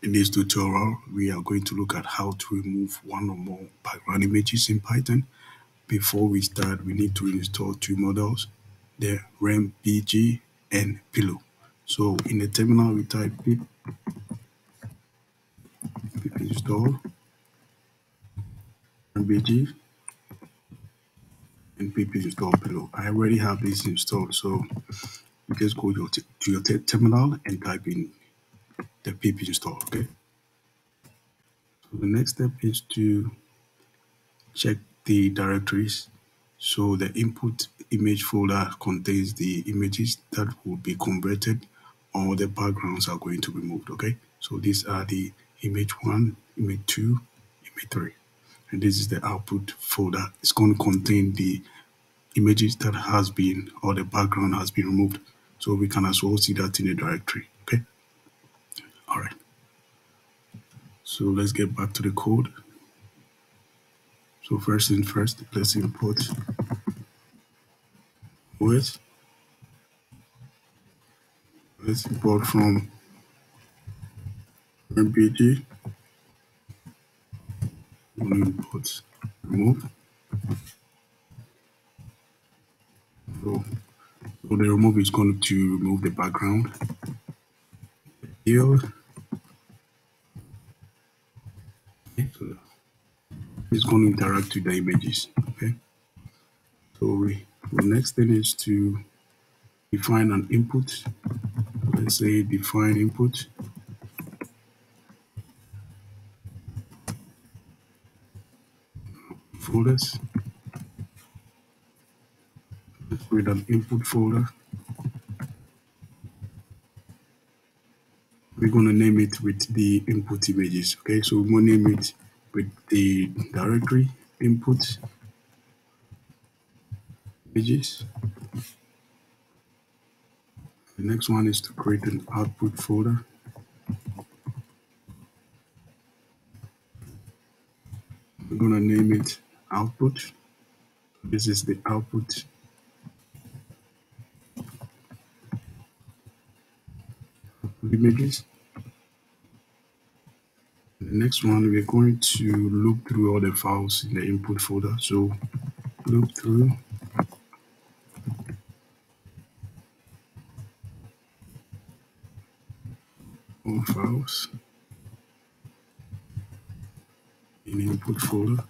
In this tutorial, we are going to look at how to remove one or more background images in Python. Before we start, we need to install two models, the rembg and Pillow. So in the terminal, we type pip, pip install rembg and pip install Pillow. I already have this installed, so you just go to your, to your terminal and type in the pip install okay? So the next step is to check the directories so the input image folder contains the images that will be converted or the backgrounds are going to be moved okay? So these are the image one image two image three. And this is the output folder. It's going to contain the images that has been or the background has been removed. So we can as well see that in the directory all right. So let's get back to the code. So first thing first, let's import OS. Let's import from rembg. We'll import remove. So, so the remove is going to remove the background. Here going to interact with the images okay? So we, the next thing is to define an input. Let's say define input. Folders. Let's create an input folder. We're going to name it with the input images okay? So we're going to name it with the directory input images the next one is to create an output folder. We're going to name it output. This is the output images next one, we're going to look through all the files in the input folder. So look through all files in input folder.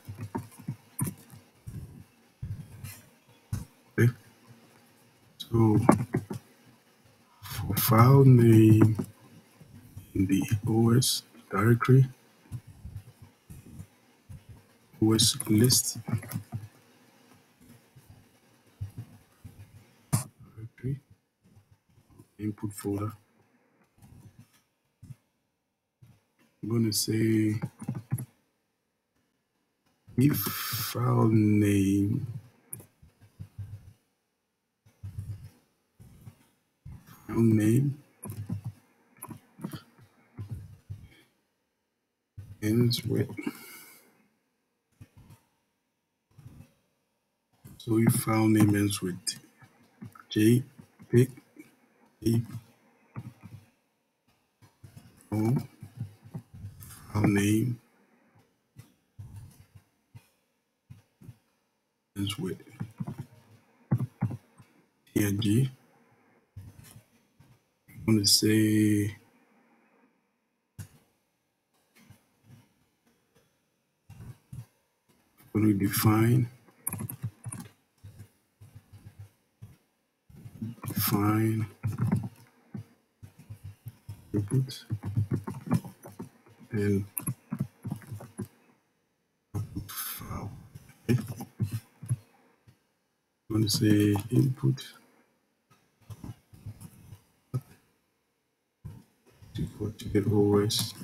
Okay. So for file name in the OS directory, list directory input folder. I'm going to say if file name. File name. Ends with So we file name ends with J pick A file name ends with PNG. I'm gonna say I'm gonna define define input and output file. Okay. I'm going to say input to the OS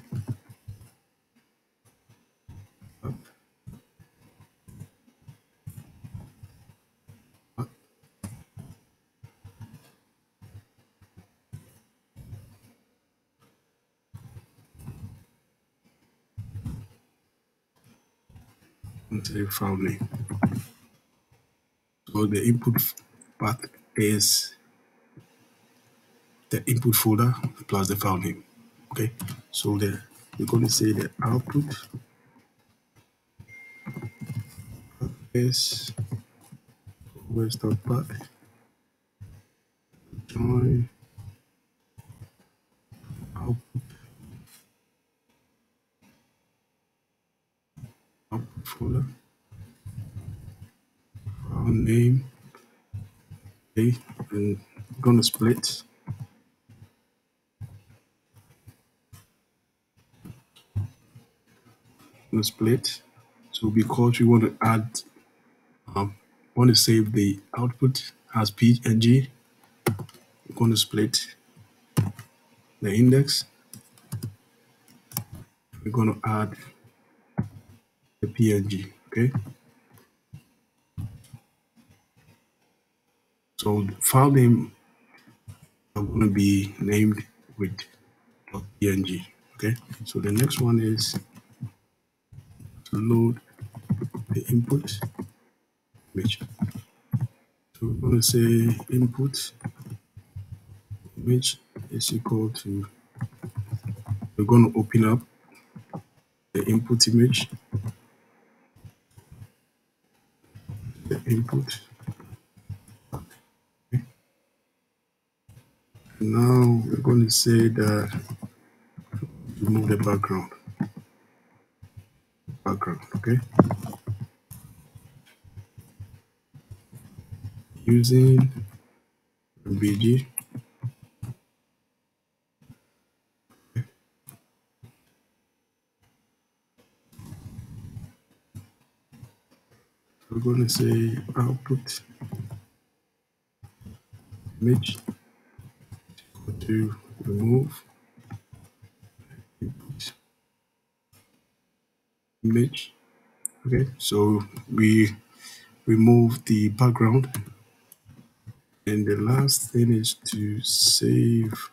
into the file name. So the input path is the input folder plus the file name. Okay, so the we're going to say the output is where's the back join output output folder name. Okay and I'm gonna split. Gonna split. So because we want to add um, want to save the output as png we're going to split the index. We're going to add the png okay so file name are going to be named with png okay? So the next one is to load the input image. So we're going to say input image is equal to we're going to open up the input image. The input now we're going to say that remove the background. Background okay? Using bg we're going to say output image to remove. Image. Okay so we remove the background. And the last thing is to save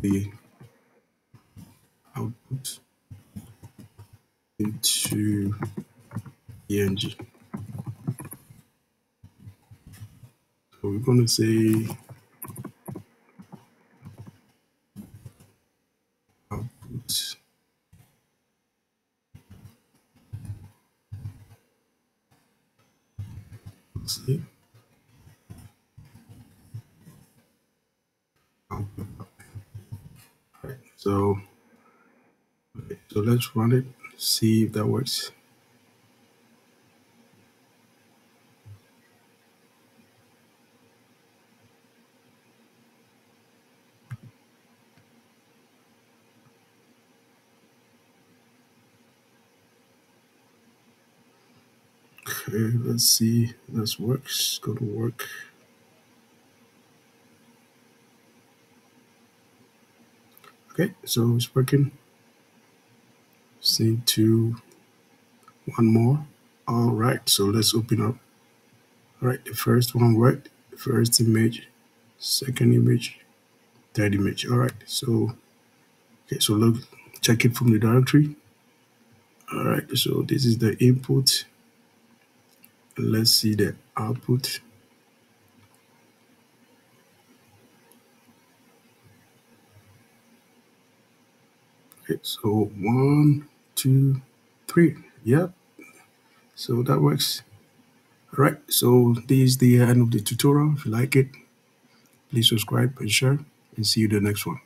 the output into png so we're going to say output so so let's run it see if that works Okay, let's see. This works. Go to work. Okay, so it's working. See to one more. All right, so let's open up. All right, the first one worked. First image, second image, third image. All right, so okay, so look, check it from the directory. All right, so this is the input let's see the output. Okay so one two three. Yep. So that works. All right so this is the end of the tutorial. If you like it please subscribe and share and see you the next one